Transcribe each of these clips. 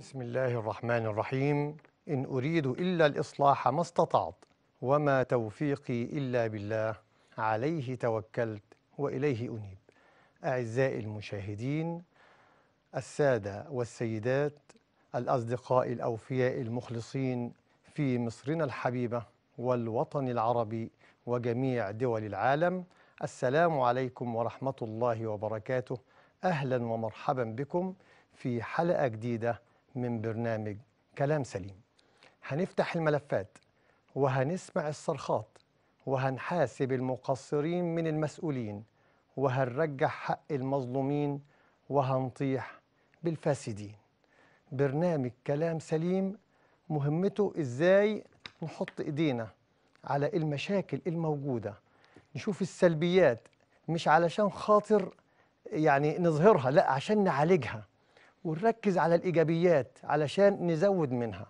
بسم الله الرحمن الرحيم إن أريد إلا الإصلاح ما استطعت وما توفيقي إلا بالله عليه توكلت وإليه أنيب أعزائي المشاهدين السادة والسيدات الأصدقاء الأوفياء المخلصين في مصرنا الحبيبة والوطن العربي وجميع دول العالم السلام عليكم ورحمة الله وبركاته أهلا ومرحبا بكم في حلقة جديدة من برنامج كلام سليم. هنفتح الملفات وهنسمع الصرخات وهنحاسب المقصرين من المسؤولين وهنرجع حق المظلومين وهنطيح بالفاسدين. برنامج كلام سليم مهمته إزاي نحط إيدينا على المشاكل الموجودة. نشوف السلبيات مش علشان خاطر يعني نظهرها لا عشان نعالجها. ونركز على الإيجابيات علشان نزود منها.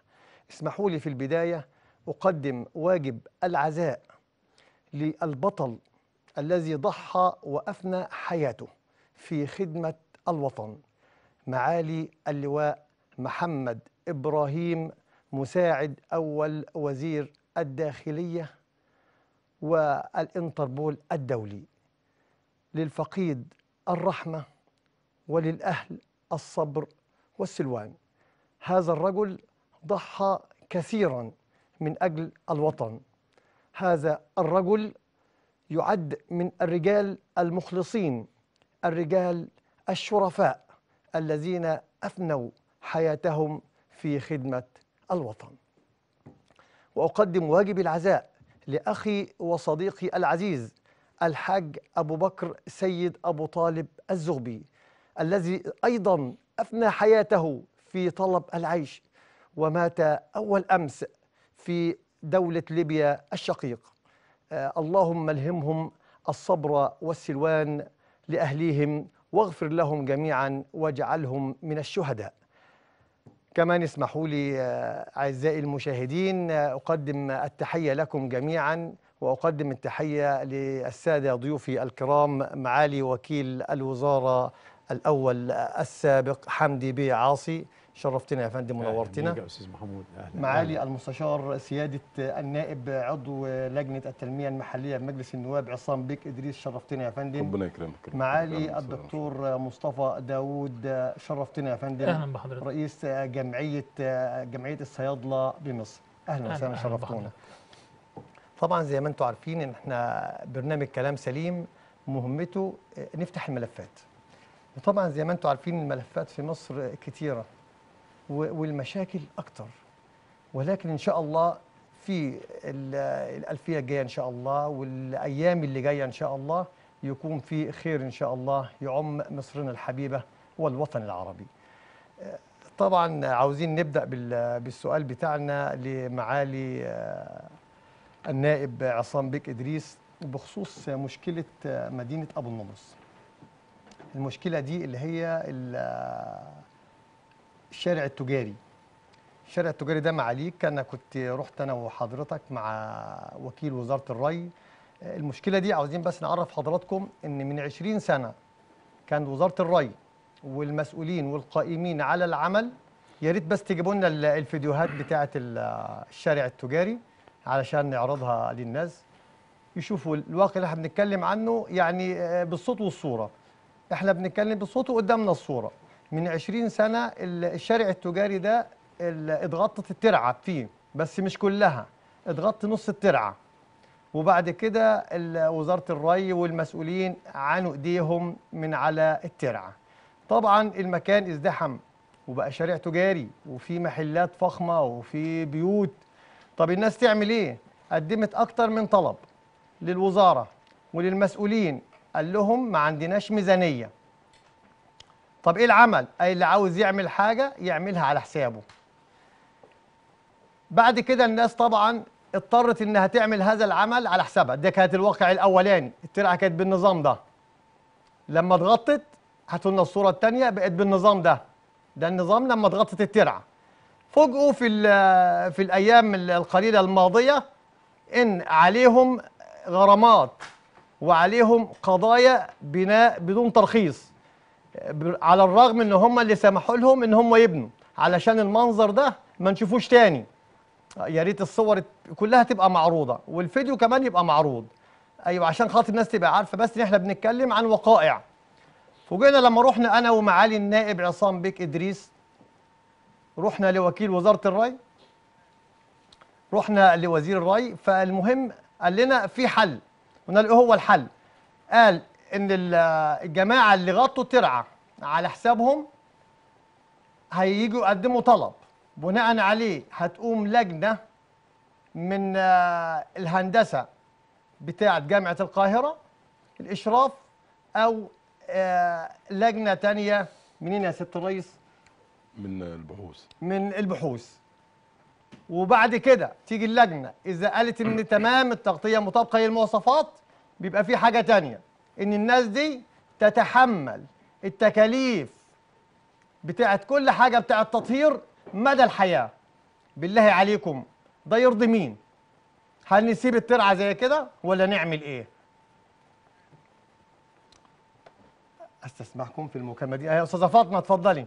اسمحوا لي في البداية أقدم واجب العزاء للبطل الذي ضحى وأفنى حياته في خدمة الوطن معالي اللواء محمد إبراهيم مساعد أول وزير الداخلية والإنتربول الدولي. للفقيد الرحمة وللأهل الصبر والسلوان. هذا الرجل ضحى كثيرا من أجل الوطن. هذا الرجل يعد من الرجال المخلصين الرجال الشرفاء الذين أفنوا حياتهم في خدمة الوطن. وأقدم واجب العزاء لأخي وصديقي العزيز الحاج أبو بكر سيد أبو طالب الزغبي. الذي أيضا أفنى حياته في طلب العيش ومات أول أمس في دولة ليبيا الشقيق. آه اللهم ألهمهم الصبر والسلوان لأهليهم واغفر لهم جميعا واجعلهم من الشهداء. كمان اسمحوا لي آه أعزائي المشاهدين آه أقدم التحية لكم جميعا وأقدم التحية للسادة ضيوفي الكرام معالي وكيل الوزارة الأول السابق حمدي بيه عاصي شرفتنا يا فندم ونورتنا. أهلا أستاذ محمود. أهلا. معالي أهلا. المستشار سيادة النائب عضو لجنة التنمية المحلية بمجلس النواب عصام بيك. إدريس شرفتنا يا فندم. ربنا يكرمك. معالي الدكتور مصطفى داوود شرفتنا يا فندم. أهلا بحضرتك. رئيس جمعية جمعية الصيادلة بمصر. أهلا وسهلا شرفتونا. طبعا زي ما أنتم عارفين إن إحنا برنامج كلام سليم مهمته نفتح الملفات. وطبعا زي ما أنتم عارفين الملفات في مصر كتيرة والمشاكل أكتر. ولكن إن شاء الله في ال- الألفية الجاية إن شاء الله والأيام اللي جاية إن شاء الله يكون في خير إن شاء الله يعم مصرنا الحبيبة والوطن العربي. طبعا عاوزين نبدأ بال- بالسؤال بتاعنا لمعالي النائب عصام بيك إدريس بخصوص مشكلة مدينة أبو النمرس. المشكلة دي اللي هي ال- الشارع التجاري. الشارع التجاري ده معاليك. أنا كنت رحت أنا وحضرتك مع وكيل وزارة الري. المشكلة دي عاوزين بس نعرف حضراتكم إن من 20 سنة كان وزارة الري والمسؤولين والقائمين على العمل يا ريت بس تجيبوا لنا ال- الفيديوهات بتاعة ال- الشارع التجاري علشان نعرضها للناس يشوفوا الواقع اللي إحنا بنتكلم عنه يعني آه، بالصوت والصورة. إحنا بنتكلم بالصوت وقدامنا الصورة. من 20 سنة ال- الشارع التجاري ده اتغطت الترعة فيه بس مش كلها اتغطت نص الترعة. وبعد كده وزارة الري والمسؤولين عانوا ايديهم من على الترعة. طبعا المكان ازدحم وبقى شارع تجاري وفي محلات فخمة وفي بيوت. طب الناس تعمل إيه؟ قدمت أكتر من طلب للوزارة وللمسؤولين. قال لهم ما عندناش ميزانية. طب إيه العمل؟ اي اللي عاوز يعمل حاجة يعملها على حسابه. بعد كده الناس طبعا اضطرت إنها تعمل هذا العمل على حسابها. ده كانت الواقع الأولاني. الترعه كانت بالنظام ده. لما اتغطت هاتوا لنا الصورة الثانية بقت بالنظام ده. ده النظام لما اتغطت الترعة. فوجئوا في في الأيام القليلة الماضية إن عليهم غرامات. وعليهم قضايا بناء بدون ترخيص على الرغم إن هم اللي سمحوا لهم إن هم يبنوا. علشان المنظر ده ما نشوفوش تاني. يا ريت الصور كلها تبقى معروضة والفيديو كمان يبقى معروض. أيوه عشان خاطر الناس تبقى عارفة بس إن إحنا بنتكلم عن وقائع. فوجئنا لما رحنا أنا ومعالي النائب عصام بيك إدريس. رحنا لوكيل وزارة الري. رحنا لوزير الري فالمهم قال لنا في حل. قلنا له إيه هو الحل؟ قال إن ال- الجماعة اللي غطوا ترعه على حسابهم هييجوا يقدموا طلب. بناء عليه هتقوم لجنة من آه، الهندسة بتاعة جامعة القاهرة الإشراف أو آه، لجنة تانية. منين يا ست الرئيس من البحوث. من البحوث. وبعد كده تيجي اللجنة. إذا قالت إن تمام التغطية مطابقة للمواصفات بيبقى في حاجة تانية. إن الناس دي تتحمل التكاليف بتاعت كل حاجة بتاعت تطهير مدى الحياة. بالله عليكم. ده يرضي مين؟ هل نسيب الترعة زي كده ولا نعمل إيه؟ أستسمحكم في المكالمة دي. يا أستاذة فاطمة اتفضلي.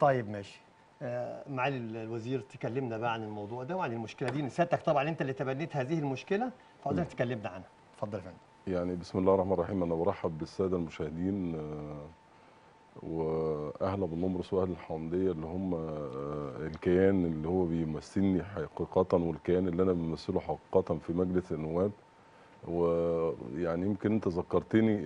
طيب ماشي. معالي ال- الوزير تكلمنا بقى عن الموضوع ده وعن المشكلة دي. سيادتك طبعا أنت اللي تبنيت هذه المشكلة فعاوزك تكلمنا عنها. اتفضل يا فندم. يعني بسم الله الرحمن الرحيم. أنا برحب بالسادة المشاهدين آه، وأهلا بالنمرس وأهل الحمديه اللي هم آه، الكيان اللي هو بيمثلني حقيقة والكيان اللي أنا بمثله حقيقة في مجلس النواب. ويعني يمكن أنت ذكرتني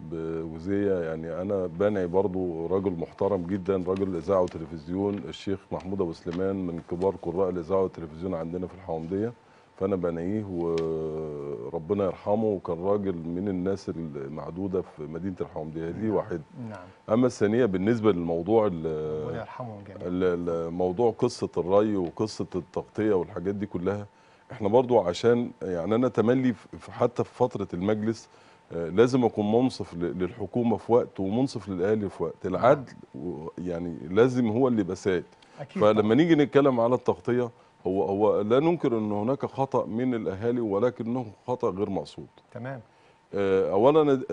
بوزية. يعني أنا بنعي برضو راجل محترم جدا راجل إذاعة وتلفزيون الشيخ محمود أبو سليمان من كبار قراء الإذاعة والتلفزيون عندنا في الحومديه فأنا بنعيه وربنا يرحمه وكان راجل من الناس المعدودة في مدينة الحومديه دي واحد. نعم. أما الثانية بالنسبة للموضوع ربنا يرحمهم جميعا. موضوع قصة الري وقصة التغطية والحاجات دي كلها إحنا برضو عشان يعني أنا تملي حتى في فترة المجلس لازم أكون منصف ل- للحكومة في وقت ومنصف للأهالي في وقت. العدل يعني لازم هو اللي بساد فلما. نيجي نتكلم على التغطية هو هو لا ننكر إن هناك خطأ من الأهالي ولكنه خطأ غير مقصود. تمام. آه، اولا ال-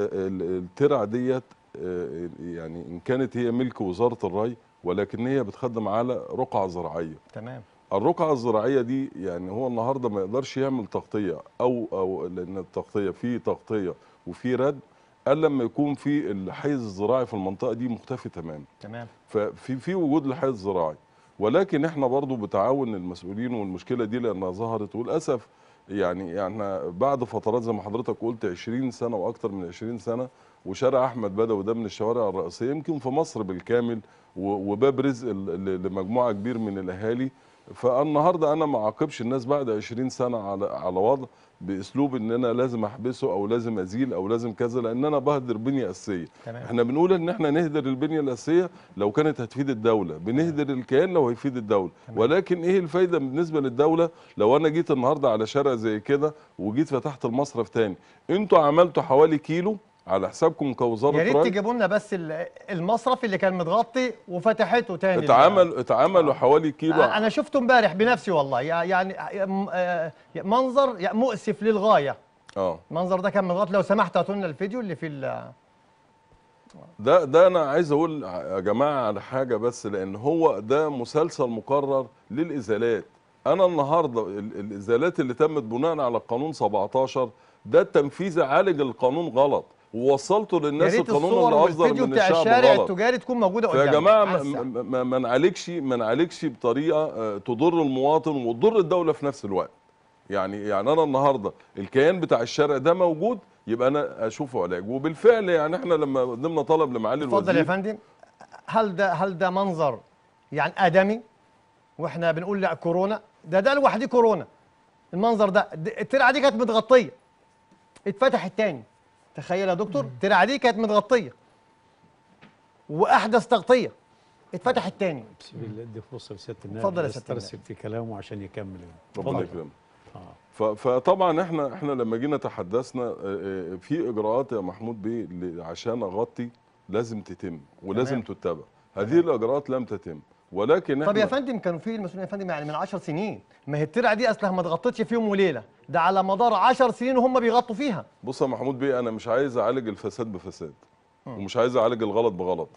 الترع ديت آه، يعني إن كانت هي ملك وزارة الري ولكن هي بتخدم على رقعة زراعية. تمام. الرقعة الزراعية دي يعني هو النهارده ما يقدرش يعمل تغطية أو أو لأن التغطية في تغطية وفي رد الا لما يكون في الحيز الزراعي في المنطقة دي مختفي تماما. تمام. ففي في وجود لحيز زراعي ولكن إحنا برضو بتعاون المسؤولين والمشكلة دي لأنها ظهرت وللأسف يعني يعني إحنا بعد فترات زي ما حضرتك قلت 20 سنة وأكتر من 20 سنة وشارع أحمد بدوي ده من الشوارع الرئيسية يمكن في مصر بالكامل وباب رزق لمجموعة كبير من الأهالي. فالنهاردة أنا ما أعاقبش الناس بعد 20 سنة على على وضع بأسلوب إن أنا لازم أحبسه أو لازم أزيل أو لازم كذا لأن أنا بهدر بنيه اساسيه تمام. إحنا بنقول إن إحنا نهدر البنية الأساسية لو كانت هتفيد الدولة بنهدر الكيان لو هيفيد الدولة. تمام. ولكن إيه الفايدة بالنسبة للدولة؟ لو أنا جيت النهارده على شارع زي كده وجيت فتحت المصرف تاني أنتوا عملتوا حوالي كيلو على حسابكم كوزارة يا ريت ري تجيبوا لنا بس ال- المصرف اللي كان متغطي وفتحته تاني اتعمل اتعملوا حوالي كيلو. أنا شفته امبارح بنفسي والله. يع- يعني آه، منظر مؤسف للغاية. آه. المنظر ده كان متغطي. لو سمحت هاتوا لنا الفيديو اللي في ال- ده ده أنا عايز أقول يا جماعة على حاجة بس لأن هو ده مسلسل مقرر للإزالات. أنا النهارده ال- الإزالات اللي تمت بناء على القانون 17 ده التنفيذ عالج القانون غلط. ووصلته يا للناس القانون اللي أصدر من بتاع الشعب الشارع غلط. التجاري تكون موجودة فيا قدامنا جماعة ما- نعالجش ما نعالجش بطريقة آه، تضر المواطن وتضر الدولة في نفس الوقت. يعني يعني أنا النهارده الكيان بتاع الشارع ده موجود يبقى أنا أشوفه علاج وبالفعل يعني إحنا لما قدمنا طلب لمعالي اتفضل يا الوزير فندم. هل ده هل ده منظر يعني آدمي؟ وإحنا بنقول لا كورونا. ده ده لوحده كورونا. المنظر ده الترعة دي كانت متغطية. اتفتحت تاني. تخيل يا دكتور الترعه دي كانت متغطية. وأحدث تغطية. اتفتحت تاني سيب الله ادي فرصة لسياده النائب اتفضل يا سيادة ترسب في كلامه عشان يكمل. ربنا اتفضل. يكرمك. ف- فطبعا إحنا إحنا لما جينا تحدثنا آه، آه، في إجراءات يا محمود بيه اللي عشان أغطي لازم تتم ولازم. تتبع هذه الإجراءات لم تتم. ولكن طب يا فندم كانوا في المسؤولين يا فندم يعني من 10 سنين. ما هي الترعة دي أصلها ما اتغطتش في يوم وليلة. ده على مدار 10 سنين وهم بيغطوا فيها. بص يا محمود بيه أنا مش عايز أعالج الفساد بفساد. ومش عايز أعالج الغلط بغلط.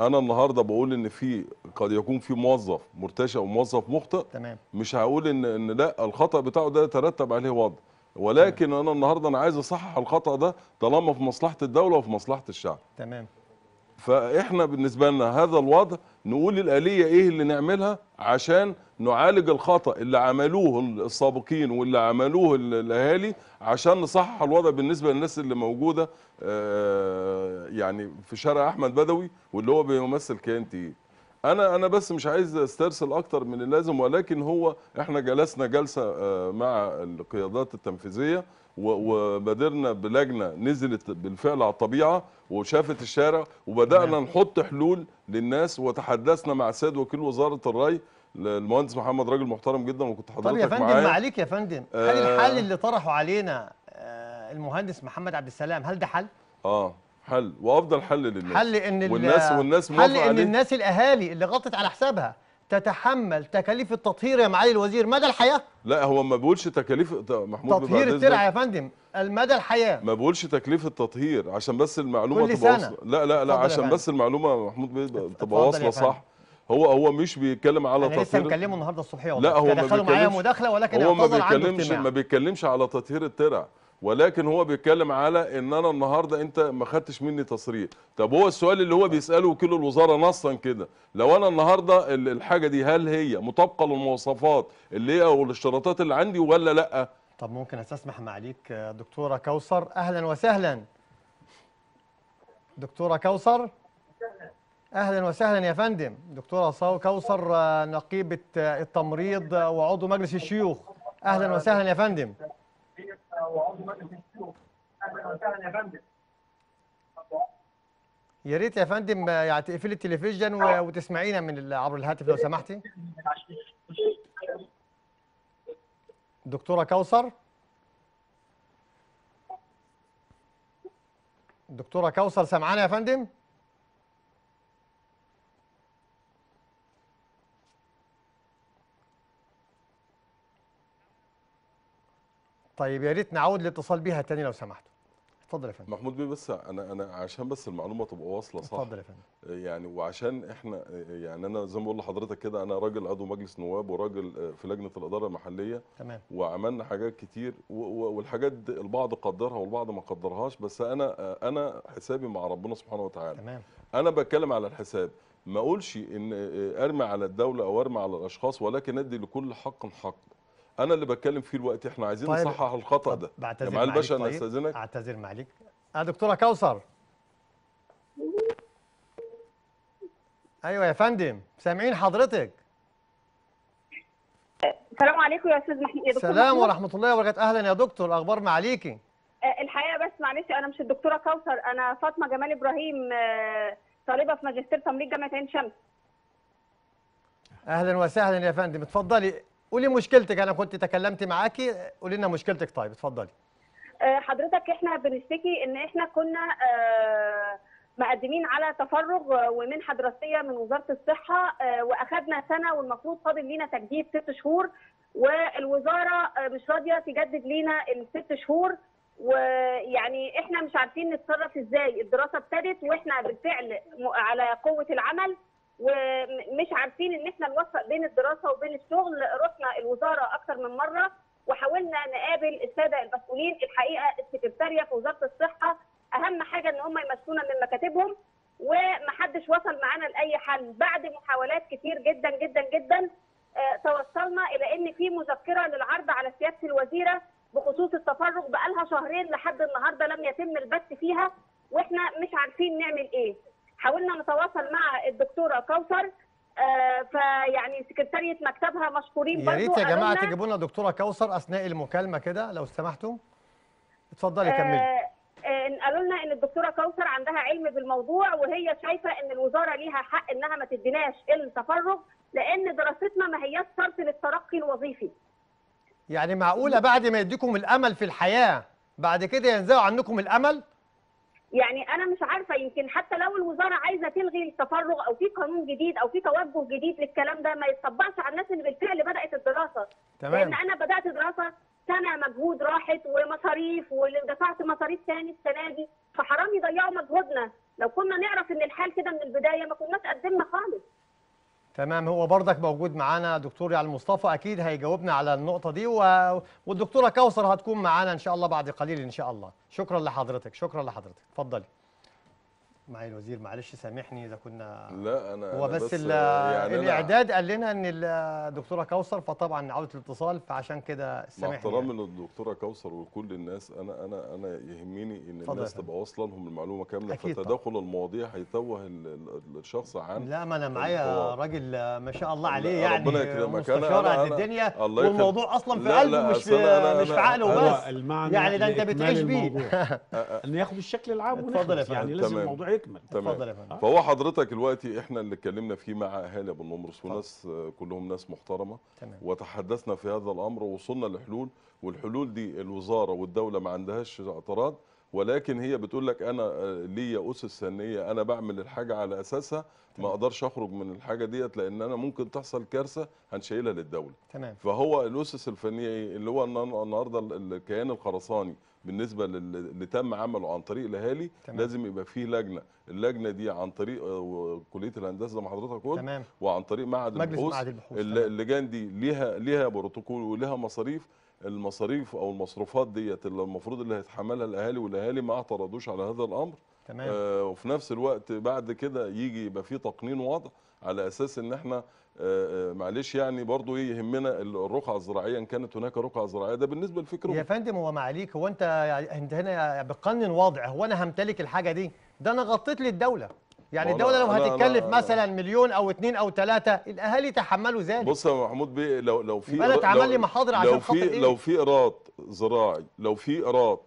أنا النهارده بقول إن في قد يكون في موظف مرتشي أو موظف مخطئ تمام. مش هقول إن إن لا الخطأ بتاعه ده يترتب عليه وضع. ولكن أنا النهارده أنا عايز أصحح الخطأ ده طالما في مصلحة الدولة وفي مصلحة الشعب. تمام. فإحنا بالنسبة لنا هذا الوضع نقول الآلية إيه اللي نعملها عشان نعالج الخطأ اللي عملوه السابقين واللي عملوه ال- الأهالي عشان نصحح الوضع بالنسبة للناس اللي موجودة آه، يعني في شارع أحمد بدوي واللي هو بيمثل كيان تقيل أنا أنا بس مش عايز أسترسل أكتر من اللازم ولكن هو إحنا جلسنا جلسة آه، مع القيادات التنفيذية وبادرنا بلجنة نزلت بالفعل على الطبيعة وشافت الشارع وبدأنا. نحط حلول للناس وتحدثنا مع السيد وكيل وزارة الري المهندس محمد راجل محترم جدا وكنت طب حضرتك يا فندم معايا معاليك يا فندم هل آه. الحل اللي طرحه علينا آه، المهندس محمد عبد السلام هل ده حل؟ آه حل وأفضل حل للناس حل إن ال- والناس والناس حل إن عليه الناس الأهالي اللي غطت على حسابها تتحمل تكاليف التطهير يا معالي الوزير مدى الحياة؟ لا هو ما بيقولش تكاليف محمود تطهير الترعة يا فندم المدى الحياة. ما بقولش تكليف التطهير عشان بس المعلومة كل تبقى سنة. لا لا لا عشان. بس المعلومة محمود تبقى واصلة. صح. هو هو مش بيتكلم على أنا لسه تطهير مكلمه النهارده الصبحيه لا هو ما دخلوا معايا بيتكلمش- مداخلة ولكن هو ما بيتكلمش ما بيتكلمش على تطهير الترع ولكن هو بيتكلم على إن أنا النهارده أنت ما خدتش مني تصريح. طب هو السؤال اللي هو بيسأله وكيل الوزارة نصا كده. لو أنا النهارده ال- الحاجة دي هل هي مطابقة للمواصفات اللي هي أو الاشتراطات اللي عندي ولا لأ؟ طب ممكن أستسمح معاليك دكتورة كوثر. أهلا وسهلا. دكتورة كوثر؟ أهلا وسهلا يا فندم. دكتورة صاو كوثر نقيبة التمريض آه، وعضو مجلس الشيوخ أهلا وسهلا يا فندم يا ريت يا فندم آه، يعني تقفلي التلفزيون و- وتسمعينا من عبر الهاتف لو سمحتي. دكتورة كوثر؟ دكتورة كوثر سمعانا يا فندم؟ طيب يا ريت نعود الاتصال بيها تاني لو سمحتوا. اتفضل يا فندم. محمود بيه بس أنا أنا عشان بس المعلومة تبقى واصلة صح. اتفضل يا فندم. يعني وعشان إحنا يعني أنا زي ما بقول لحضرتك كده أنا راجل عضو مجلس نواب وراجل في لجنة الإدارة المحلية. تمام. وعملنا حاجات كتير والحاجات دي البعض قدرها والبعض ما قدرهاش. بس أنا أنا حسابي مع ربنا سبحانه وتعالى. تمام. أنا بتكلم على الحساب. ما أقولش إن أرمي على الدولة أو أرمي على الأشخاص ولكن أدي لكل حق حق. أنا اللي بتكلم فيه الوقت إحنا عايزين طيب. نصحح الخطأ طب ده. بعتذر يا معالي معاليك الباشا أنا طيب. أستأذنك. أعتذر معاليك آه دكتورة كوثر. أيوه يا فندم سامعين حضرتك؟ السلام عليكم يا أستاذ محمود يا دكتور سلام. ورحمة الله وبركاته. أهلا يا دكتور الاخبار معاليكي؟ آه، الحقيقة بس معلش أنا مش الدكتورة كوثر أنا فاطمة جمال إبراهيم آه، طالبة في ماجستير تمريض جامعة عين شمس. أهلا وسهلا يا فندم اتفضلي. قولي مشكلتك أنا كنت تكلمت معاكي قولي لنا مشكلتك طيب اتفضلي. آه، حضرتك إحنا بنشتكي إن إحنا كنا آه، مقدمين على تفرغ آه، ومنحة دراسية من وزارة الصحة وأخدنا سنة والمفروض فاضل لينا تجديد ست شهور والوزارة مش راضية تجدد لينا الست شهور ويعني إحنا مش عارفين نتصرف إزاي. الدراسة ابتدت وإحنا بالفعل على قوة العمل ومش عارفين إن إحنا نوفق بين الدراسة وبين الشغل. رحنا الوزارة أكتر من مرة وحاولنا نقابل السادة المسؤولين. الحقيقة السكرتارية في وزارة الصحة أهم حاجة إن هم يمشونا من مكاتبهم ومحدش وصل معانا لأي حل. بعد محاولات كتير جدا جدا جدا آه، توصلنا إلى إن في مذكرة للعرض على سيادة الوزيرة بخصوص التفرغ بقالها شهرين لحد النهارده لم يتم البث فيها وإحنا مش عارفين نعمل إيه. حاولنا نتواصل مع الدكتورة كوثر آه، فيعني سكرتارية مكتبها مشكورين يا برضو ريت يا جماعة تجيبوا لنا دكتورة كوثر أثناء المكالمة كده لو سمحتوا اتفضلي كملي. آه، آه، قالوا لنا إن الدكتورة كوثر عندها علم بالموضوع وهي شايفة إن الوزارة ليها حق إنها ما تديناش التفرغ لأن دراستنا ما هياش شرط للترقي الوظيفي. يعني معقولة بعد ما يديكم الأمل في الحياة بعد كده ينزعوا عنكم الأمل؟ يعني أنا مش عارفة يمكن حتى لو الوزارة عايزة تلغي التفرغ أو في قانون جديد أو في توجه جديد للكلام ده ما يتطبقش على الناس اللي بالفعل بدأت الدراسة. تمام. لأن أنا بدأت دراسة سنة مجهود راحت ومصاريف ودفعت مصاريف تاني السنة دي فحرام يضيعوا مجهودنا. لو كنا نعرف إن الحال كده من البداية ما كناش قدمنا خالص. تمام هو برضك موجود معانا. دكتور علي مصطفى أكيد هيجاوبنا على النقطة دي و... والدكتورة كوثر هتكون معانا إن شاء الله بعد قليل إن شاء الله. شكرا لحضرتك شكرا لحضرتك. اتفضلي. معالي الوزير معلش سامحني إذا كنا لا أنا هو بس, ال- يعني الإعداد قال لنا إن الدكتوره كوثر فطبعا نعود الاتصال فعشان كده مع سامحني احترامي يعني. للدكتورة كوثر وكل الناس أنا أنا أنا يهمني إن الناس. تبقى واصلة لهم المعلومة كاملة أكيد طبعا. فتداخل المواضيع هيتوه ال- ال- الشخص عن لا ما أنا معايا. راجل ما شاء الله عليه يعني ربنا يكرمك. قد أنا- الدنيا الله. والموضوع أصلا في قلبه مش أنا- في مش في عقله بس يعني ده أنت لإكمال بتعيش بيه. إن ياخد الشكل العام اتفضل يا ونخلص يعني فندم. لازم. الموضوع يكمل تمام. يا فندم. فهو حضرتك دلوقتي إحنا اللي اتكلمنا فيه مع أهالي أبو النمرس وناس آه، كلهم ناس محترمة. تمام. وتحدثنا في هذا الأمر ووصلنا لحلول والحلول دي الوزارة والدولة ما عندهاش اعتراض ولكن هي بتقول لك أنا آه، ليا أسس فنية أنا بعمل الحاجة على أساسها ما أقدرش أخرج من الحاجة ديت لأن أنا ممكن تحصل كارثة هنشيلها للدولة. تمام. فهو الأسس الفنية إيه؟ اللي هو النهارده ال- الكيان الخرساني بالنسبة لل- اللي تم عمله عن طريق الأهالي تمام. لازم يبقى فيه لجنة. اللجنة دي عن طريق آه، كلية الهندسة زي ما حضرتك قلت تمام. وعن طريق معهد البحوث. معهد البحوث. اللجان دي ليها ليها بروتوكول وليها مصاريف. المصاريف أو المصروفات ديت اللي المفروض اللي هيتحملها الأهالي والأهالي ما اعترضوش على هذا الأمر. تمام. آه وفي نفس الوقت بعد كده يجي يبقى في تقنين وضع على أساس إن إحنا معلش يعني برضو إيه يهمنا الرقعة الزراعية إن كانت هناك رقعة زراعية. ده بالنسبة يا لفكره فندم هو معاليك هو انت انت هنا بقنن وضع هو أنا همتلك الحاجة دي؟ ده أنا غطيت للدولة. يعني الدولة لو هتتكلف مثلا مليون أو اتنين أو ثلاثة الأهالي تحملوا ذلك. بص يا محمود بيه لو لو في لو- اتعمل لي محاضر عشان لو خاطر في إيه؟ لو في إيراد زراعي لو في إيراد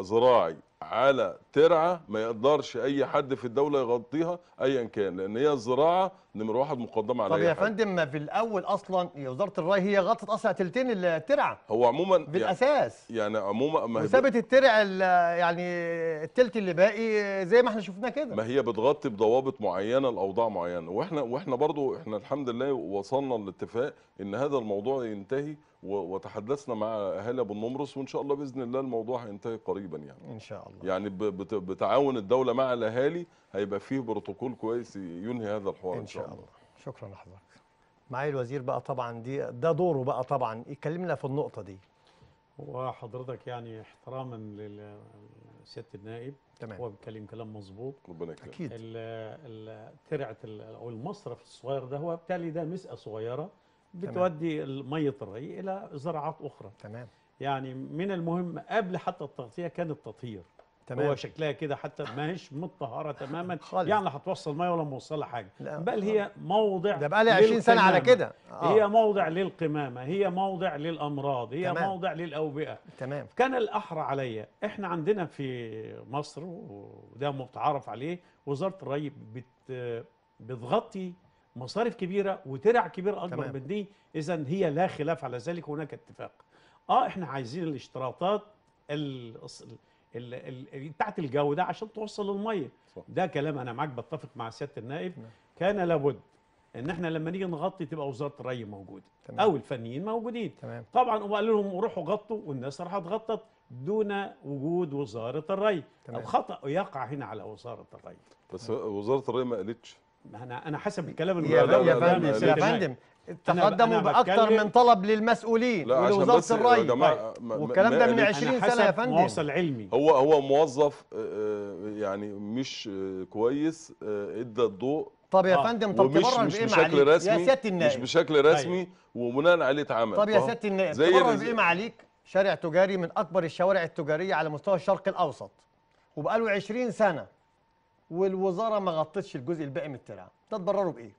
زراعي على ترعة ما يقدرش أي حد في الدولة يغطيها ايا كان لأن هي الزراعه نمرة واحد مقدمة على طب يا فندم في الأول أصلا وزارة الري هي غطت أصلا تلتين الترعة. هو عموما يعني, بالاساس يعني عموما ما هي وسابت الترع ال- يعني التلت اللي باقي زي ما إحنا شفنا كده. ما هي بتغطي بضوابط معينة لأوضاع معينة. وإحنا وإحنا برضو إحنا الحمد لله وصلنا لاتفاق إن هذا الموضوع ينتهي وتحدثنا مع أهالي أبو النمرس وإن شاء الله بإذن الله الموضوع هينتهي قريبا يعني. إن شاء الله. يعني بتعاون الدولة مع الأهالي هيبقى فيه بروتوكول كويس ينهي هذا الحوار إن شاء الله. شكرا لحضرتك. معالي الوزير بقى طبعا دي ده دوره بقى طبعا. يكلمنا في النقطة دي. وحضرتك يعني احتراما لسيادة النائب. تمام. هو بيتكلم كلام مظبوط. ربنا يكرمك. أكيد. ال- ال- ترعة أو المصرف الصغير ده هو بالتالي ده مسقه صغيرة. بتودي ميه الري إلى زراعات أخرى. تمام. يعني من المهم قبل حتى التغطية كان التطهير. تمام. هو شكلها كده حتى ما هيش متطهرة تماما. خالص. يعني لا هتوصل مية ولا موصلة حاجة. لا. بل هي موضع ده بقى لي 20 سنة على. كده. آه. هي موضع للقمامة هي موضع للأمراض هي تمام. موضع للأوبئة. تمام. كان الأحرى عليا. إحنا عندنا في مصر وده متعارف عليه وزارة الري بت بتغطي مصارف كبيرة وترع كبيره أكبر تمام. من دي اذا هي لا خلاف على ذلك هناك اتفاق آه إحنا عايزين الاشتراطات ال... ال... ال... بتاعت الجودة عشان توصل الميه صح. ده كلام أنا معاك بتفق مع سيادة النائب نعم. كان لابد إن إحنا لما نيجي نغطي تبقى وزارة الري موجودة تمام. أو الفنيين موجودين تمام طبعا وقال لهم روحوا غطوا والناس راحت غطت دون وجود وزارة الري تمام. الخطأ يقع هنا على وزارة الري بس وزارة الري ما قالتش أنا أنا حسب الكلام اللي يا, يا فندم يا. فندم تقدموا بأكثر من طلب للمسؤولين ولوزاره الري والكلام ده من قالتش. 20 أنا سنة يا فندم. مواصل علمي. هو هو موظف آه، آه، يعني مش آه، كويس إدى الضوء. طب يا آه. فندم طب تبرر مش بإيه بشكل رسمي يا سيادة مش النائب بشكل رسمي وبناء عليه اتعمل. طب يا سيادة النائب زي تبرر بإيه معاليك؟ شارع تجاري من أكبر الشوارع التجارية على مستوى الشرق الأوسط وبقاله 20 سنة والوزارة ما غطتش الجزء الباقي من الترعة. ده تبرروا بإيه؟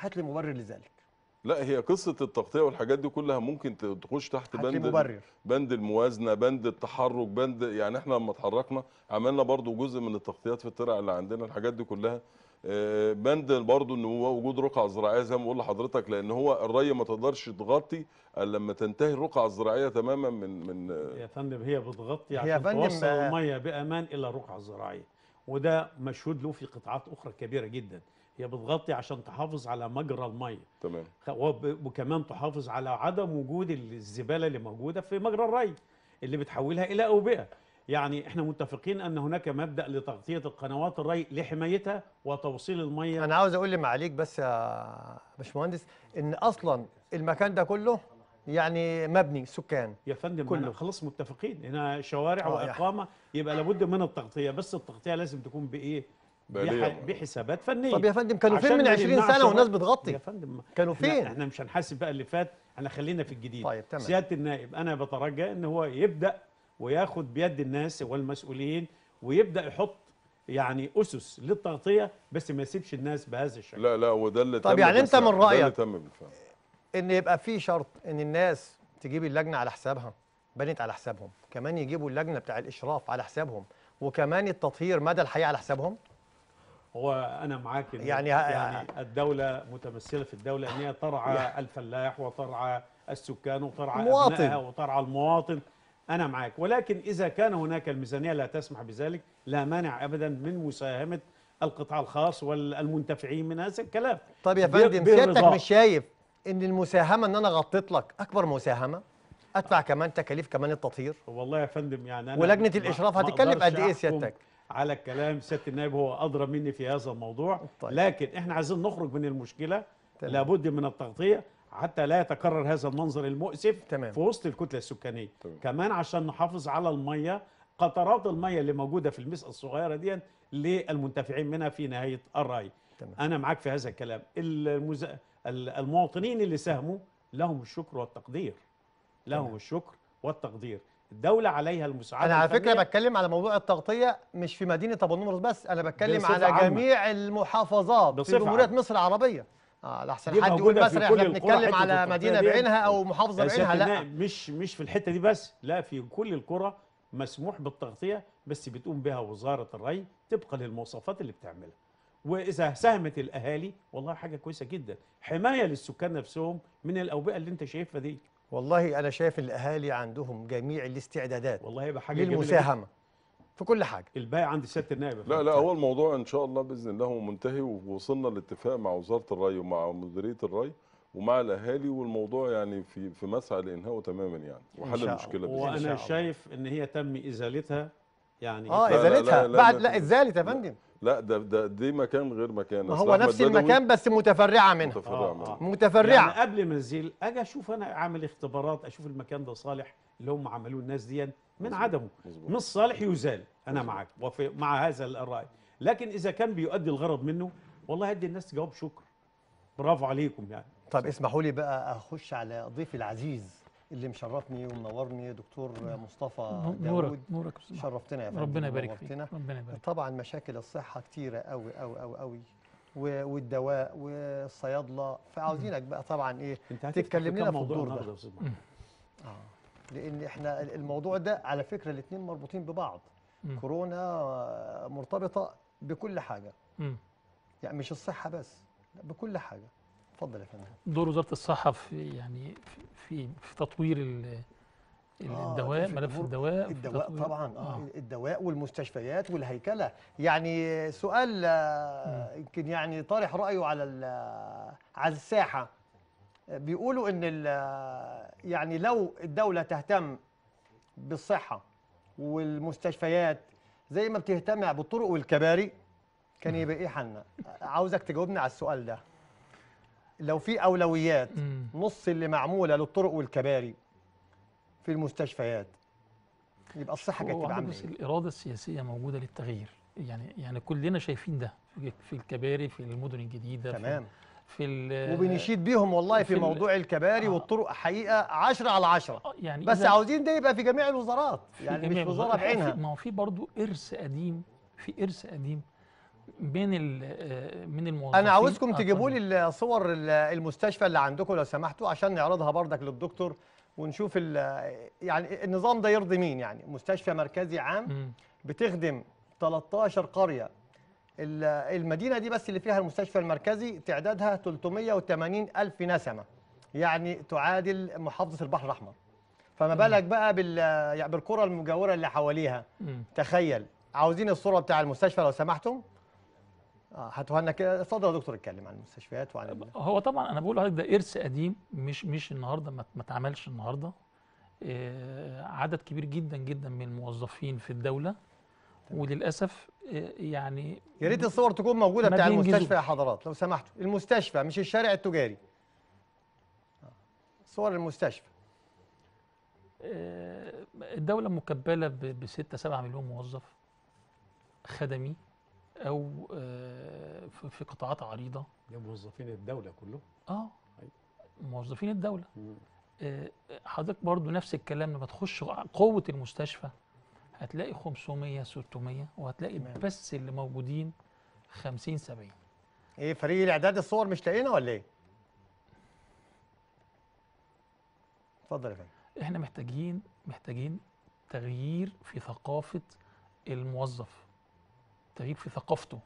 هات لي مبرر لذلك. لا هي قصة التغطية والحاجات دي كلها ممكن تخش تحت بند مبرر. بند الموازنة بند التحرك بند يعني إحنا لما اتحركنا عملنا برضو جزء من التغطيات في الترع اللي عندنا الحاجات دي كلها. آه، بند برضو إن هو وجود رقعة زراعية زي ما بقول لحضرتك لأن هو الري ما تقدرش تغطي إلا لما تنتهي الرقعة الزراعية تماما من من يا فندم هي بتغطي عشان توصل آه، المية بأمان إلى الرقعه الزراعيه وده مشهود له في قطاعات أخرى كبيرة جدا. هي بتغطي عشان تحافظ على مجرى المية. تمام. وكمان تحافظ على عدم وجود الزبالة اللي موجودة في مجرى الري اللي بتحولها إلى أوبئة. يعني إحنا متفقين أن هناك مبدأ لتغطية القنوات الري لحمايتها وتوصيل المية. أنا عاوز أقول لمعاليك بس يا باشمهندس إن أصلا المكان ده كله يعني مبني سكان يا فندم كله. خلاص متفقين هنا شوارع آه، وإقامة يبقى لابد من التغطية بس التغطية لازم تكون بإيه بحسابات فنية طب يا فندم كانوا فين من ما 20 نمنعش سنة والناس. بتغطي يا فندم كانوا إحنا- فين؟ إحنا مش هنحاسب بقى اللي فات إحنا خلينا في الجديد طيب، تمام. سيادة النائب أنا بترجى إن هو يبدأ وياخد بيد الناس والمسؤولين ويبدأ يحط يعني أسس للتغطية بس ما يسيبش الناس بهذا الشكل لا لا وده اللي طب تم يعني أنت بالفعل. من ده إن يبقى في شرط إن الناس تجيب اللجنة على حسابها بنت على حسابهم كمان يجيبوا اللجنة بتاع الإشراف على حسابهم وكمان التطهير مدى الحياة على حسابهم؟ هو أنا معاك إن يعني- يعني الدولة متمثلة في الدولة إن هي ترعى الفلاح وترعى السكان وترعى المواطن. أبنائها وترعى المواطن. أنا معاك. ولكن إذا كان هناك الميزانية لا تسمح بذلك لا مانع ابدا من مساهمة القطاع الخاص والمنتفعين من هذا الكلام. طب يا فندم سيادتك. مش شايف إن المساهمة إن أنا غطيت لك أكبر مساهمة أدفع كمان تكاليف كمان التطهير والله يا فندم يعني ما- الإشراف ما هتتكلم قد أحكم سيادتك؟ على الكلام سيادة النائب هو أدرى مني في هذا الموضوع طيب. لكن إحنا عايزين نخرج من المشكلة تمام. لابد من التغطية حتى لا يتكرر هذا المنظر المؤسف تمام. في وسط الكتلة السكانية تمام. كمان عشان نحافظ على المية قطرات المية اللي موجودة في المسقى الصغيرة دي للمنتفعين منها في نهاية الري تمام. أنا معاك في هذا الكلام المز... ال- المواطنين اللي ساهموا لهم الشكر والتقدير لهم. الشكر والتقدير الدولة عليها المساعدة أنا على الفنية. بتكلم على موضوع التغطية مش في مدينة أبو النمرس بس أنا بتكلم على عامة. جميع المحافظات في عامة. مصر العربية آه لحسن حد يقول مثلا إحنا بنتكلم على التغطية مدينة دي. بعينها أو محافظة بعينها لا مش مش في الحتة دي بس لا في كل القرى مسموح بالتغطية بس بتقوم بها وزارة الري طبقا للمواصفات اللي بتعملها وإذا ساهمت الأهالي والله حاجة كويسة جدا حماية للسكان نفسهم من الأوبئة اللي أنت شايفها دي والله أنا شايف الأهالي عندهم جميع الاستعدادات والله يبقى حاجة. للمساهمة في كل حاجة الباقي عند سياده النائب لا. لا هو الموضوع إن شاء الله بإذن الله هو منتهي ووصلنا لاتفاق مع وزارة الري ومع مديرية الري ومع الأهالي والموضوع يعني في في مسعى لانهائه تماما يعني وحل شاء المشكلة وأنا. شايف إن هي تم إزالتها يعني آه ازالتها بعد لا،. إزالت يا لا. فندم لا ده ده دي مكان غير مكان ما هو نفس المكان بس متفرعة منها متفرع آه، منه. آه. متفرعة يعني قبل ما أنزل أجي أشوف أنا أعمل اختبارات أشوف المكان ده صالح اللي هم عملوه الناس دي من مظبوط، عدمه مظبوط. مش صالح يزال أنا. معاك وفي مع هذا الرأي لكن إذا كان بيؤدي الغرض منه والله ادي الناس جواب شكر برافو عليكم يعني طب اسمحوا لي بقى أخش على ضيفي العزيز اللي مشرفني ومنورني دكتور مصطفى نورك داوود. نورك. شرفتنا يا فندم ربنا يبارك فيك. ربنا يبارك طبعا مشاكل الصحة كتيرة قوي قوي قوي قوي والدواء والصيادلة. فعاوزينك بقى طبعا إيه تتكلم في لنا في الدور ده. محمد؟ لأن إحنا الموضوع ده على فكرة الاثنين مربوطين ببعض. مم. كورونا مرتبطة بكل حاجة. مم. يعني مش الصحة بس بكل حاجة. اتفضل يا فندم. دور وزارة الصحة في يعني في في, تطوير ال- آه، الدواء في ملف الدواء الدواء طبعا آه آه. الدواء والمستشفيات والهيكلة. يعني سؤال آه، يمكن يعني طارح رأيه على على الساحة. بيقولوا إن يعني لو الدولة تهتم بالصحة والمستشفيات زي ما بتهتم بالطرق والكباري كان يبقى إيه حالنا؟ عاوزك تجاوبني على السؤال ده. لو في أولويات. نص اللي معمولة للطرق والكباري في المستشفيات يبقى الصحة كانت تبقى عاملة بس إيه؟ الإرادة السياسية موجودة للتغيير يعني يعني كلنا شايفين ده في- الكباري في المدن الجديدة تمام في وبنشيد بيهم والله في في موضوع الكباري آه. والطرق حقيقة 10 على 10 آه، يعني بس عاوزين ده يبقى في جميع الوزارات يعني مش وزارة. بعينها ما هو في برضه إرث قديم في إرث قديم من ال- آه، من الموظفين. أنا عاوزكم آه، تجيبوا. لي صور المستشفى اللي عندكم لو سمحتوا عشان نعرضها بردك للدكتور ونشوف ال- يعني النظام ده يرضي مين يعني؟ مستشفى مركزي عام. بتخدم 13 قرية. ال- المدينة دي بس اللي فيها المستشفى المركزي تعدادها 380 ألف نسمة يعني تعادل محافظة البحر الأحمر. فما بالك بقى بال يعني بالقرى المجاورة اللي حواليها. تخيل عاوزين الصورة بتاع المستشفى لو سمحتم؟ آه هاتوها لنا كده اتفضل يا دكتور اتكلم عن المستشفيات وعن هو طبعا أنا بقول لحضرتك ده إرث قديم مش مش النهارده ما اتعملش النهارده. آه، عدد كبير جدا جدا من الموظفين في الدولة. وللأسف آه، يعني يا ريت الصور تكون موجودة بتاع. المستشفى يا حضرات لو سمحتوا. المستشفى مش الشارع التجاري. آه. صور المستشفى. آه، الدولة مكبلة ب 6 7 مليون موظف خدمي. أو آه، في في قطاعات عريضة. موظفين الدولة كلهم. آه أيوة. موظفين الدولة. مم. آه، حضرتك برضو نفس الكلام لما تخش قوة المستشفى هتلاقي 500 600 وهتلاقي تمام. بس اللي موجودين 50 70 إيه فريق الإعداد الصور مش لاقينا ولا إيه؟ اتفضل يا فندم. إحنا محتاجين محتاجين تغيير في ثقافة الموظف. تغيير في ثقافته.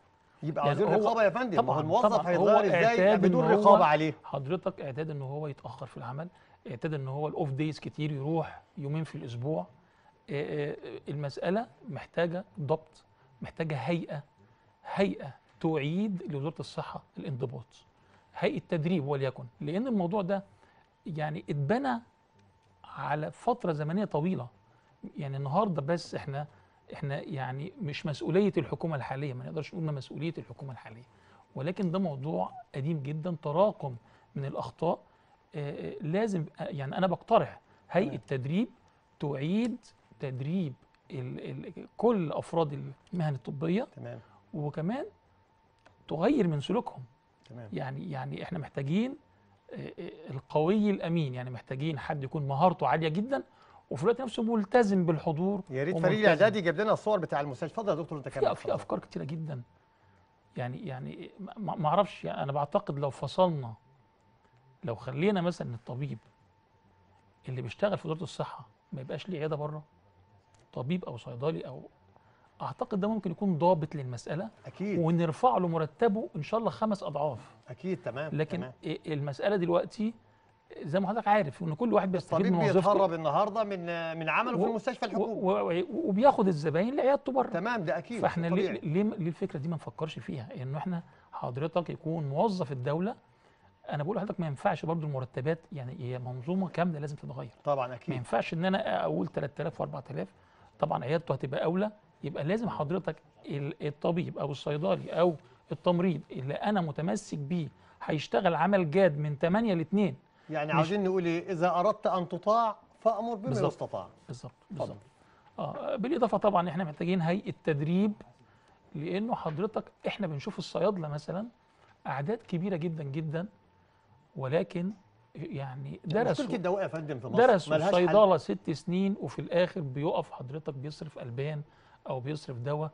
يبقى يعني عاوزين رقابه يا فندم طبعاً- الموظف. هيتغير إزاي؟ بدون رقابة عليه. حضرتك إعتاد إن هو يتأخر في العمل إعتاد إن هو الأوف دايز كتير يروح يومين في الأسبوع. آه، آه، المسألة محتاجة ضبط محتاجة هيئة هيئة تعيد لوزارة الصحة الانضباط. هيئة تدريب وليكن لأن الموضوع ده يعني اتبنى على فترة زمنية طويلة. يعني النهاردة بس إحنا إحنا يعني مش مسؤولية الحكومة الحالية ما نقدرش نقول إنها مسؤولية الحكومة الحالية. ولكن ده موضوع قديم جدا تراكم من الأخطاء. آه، آه، لازم آه، يعني أنا بقترح هيئة تدريب تعيد تدريب ال ال كل أفراد المهن الطبية تمام. وكمان تغير من سلوكهم. تمام. يعني يعني إحنا محتاجين القوي الأمين يعني محتاجين حد يكون مهارته عالية جدا وفي الوقت نفسه ملتزم بالحضور يا ريت فريق الاعداد يجيب لنا الصور بتاع المستشفى. اتفضل يا دكتور انت كمان. في أفكار كتيرة جدا. يعني يعني ما ما أعرفش يعني أنا بعتقد لو فصلنا لو خلينا مثلا الطبيب اللي بيشتغل في وزارة الصحة ما يبقاش ليه عيادة بره طبيب أو صيدلي أو أعتقد ده ممكن يكون ضابط للمسألة أكيد. ونرفع له مرتبه إن شاء الله خمس أضعاف. أكيد تمام لكن تمام. إيه المسألة دلوقتي زي ما حضرتك عارف إن كل واحد بيستفيد من وظيفته. بيتهرب النهارده من من عمله في المستشفى الحكومي. وبياخد الزباين لعيادته بره. تمام ده أكيد فإحنا ليه. ليه الفكرة دي ما نفكرش فيها؟ إنه إحنا حضرتك يكون موظف الدولة أنا بقول لحضرتك ما ينفعش برضو المرتبات يعني هي منظومة كاملة لازم تتغير. طبعا ما أكيد ينفعش إن أنا أقول 3000 و4000 طبعا عيادته هتبقى أولى. يبقى لازم حضرتك ال- الطبيب أو الصيدلي أو التمريض اللي أنا متمسك بيه هيشتغل عمل جاد من 8 ل 2 يعني عاوزين نقول إيه إذا أردت أن تطاع فأمر بما بالظبط. يستطاع بالظبط. بالظبط آه بالإضافة طبعا إحنا محتاجين هيئة تدريب لأنه حضرتك إحنا بنشوف الصيادلة مثلا أعداد كبيرة جدا جدا ولكن يعني درسوا مشكله الدواء يا فندم في مصر درسوا ملهاش حل. صيدلة ست سنين وفي الآخر بيقف حضرتك بيصرف ألبان أو بيصرف دواء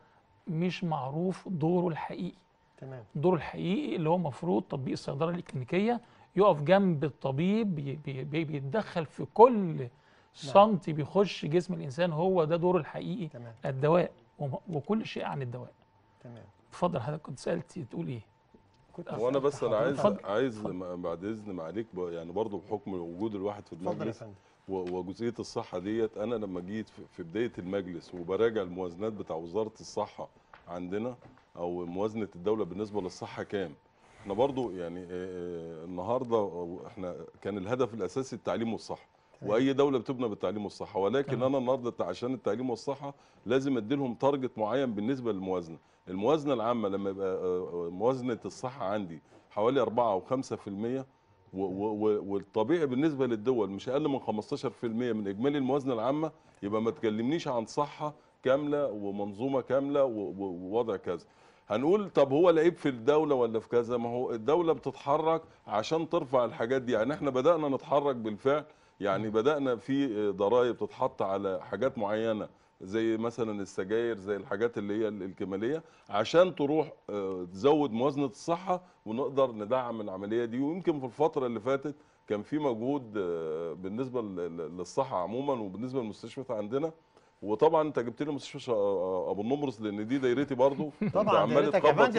مش معروف دوره الحقيقي تمام دوره الحقيقي اللي هو المفروض تطبيق الصيدلة الكلينيكية يقف جنب الطبيب بي- بي- بي- بيتدخل في كل سنتي بيخش جسم الإنسان هو ده دوره الحقيقي تمام الدواء وكل شيء عن الدواء تمام اتفضل حضرتك كنت سألت تقول إيه كنت هو أنا سألت بس أنا عايز. اتفضل. عايز اتفضل. م- بعد إذن معاليك ب- يعني برضه بحكم وجود الواحد في اتفضل يا المجلس وجزئية الصحة ديت أنا لما جيت في- في بداية المجلس وبراجع الموازنات بتاع وزارة الصحة عندنا أو موازنة الدولة بالنسبة للصحة كام إحنا برضو يعني آه، آه، النهارده إحنا كان الهدف الأساسي التعليم والصحة. وأي دولة بتبنى بالتعليم والصحة ولكن. أنا النهارده عشان التعليم والصحة لازم ادي لهم تارجت معين بالنسبة للموازنة الموازنة العامة لما يبقى آه، موازنة الصحة عندي حوالي 4 أو 5% و- و- و- والطبيعي بالنسبة للدول مش أقل من 15% من إجمالي الموازنة العامة يبقى ما تكلمنيش عن صحة كاملة ومنظومة كاملة ووضع كذا هنقول طب هو العيب في الدولة ولا في كذا؟ ما هو الدولة بتتحرك عشان ترفع الحاجات دي. يعني إحنا بدأنا نتحرك بالفعل. يعني بدأنا في ضرائب تتحط على حاجات معينة زي مثلا السجاير زي الحاجات اللي هي الكمالية عشان تروح آه، تزود موازنة الصحة ونقدر ندعم العملية دي. ويمكن في الفترة اللي فاتت كان في مجهود آه، بالنسبة لل- للصحة عموما وبالنسبة للمستشفيات عندنا وطبعا أنت جبت لي مستشفى أبو النمرس لأن دي دايرتي برضو طبعا عمال تخبط.